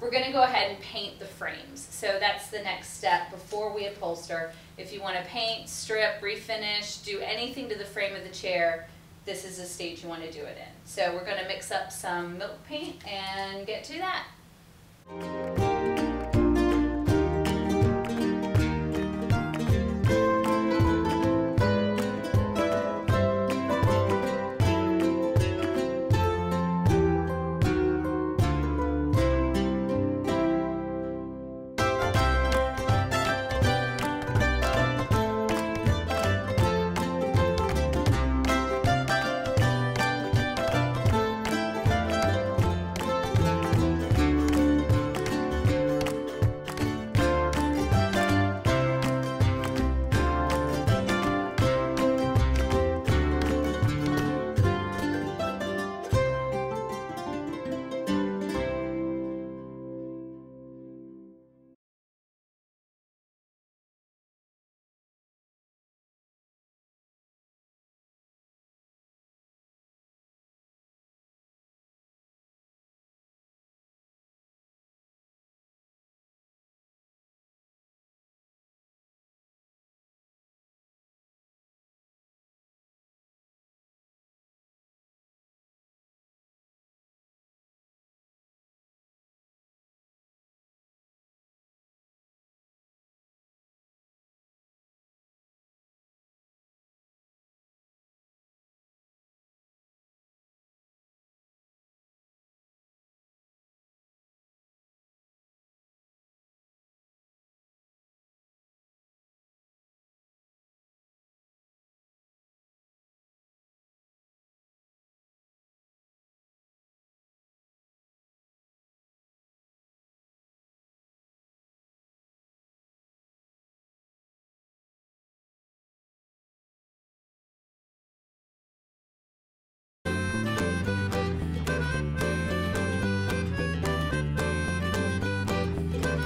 We're gonna go ahead and paint the frames. So that's the next step before we upholster. If you wanna paint, strip, refinish, do anything to the frame of the chair, this is the stage you wanna do it in. So we're gonna mix up some milk paint and get to that.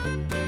Bye.